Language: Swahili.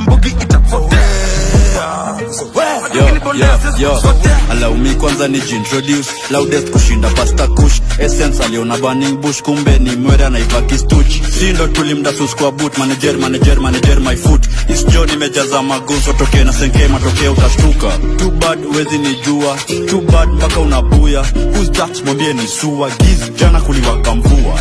mbugi alaumi kwanza ni jintroduce loudest kushinda pasta kush. Essence aliona burning bush. Kumbe ni mwere anaiva kistuch. Si ndo tulimda kwa boot. Manager manager manager my foot. Isjo nimejaza maguso. Tokee na senke matokeo utashtuka too bad wezi ni jua too bad mpaka unabuya. Who's that? Mwambie ni sua. Giz jana kuliwaka mvua.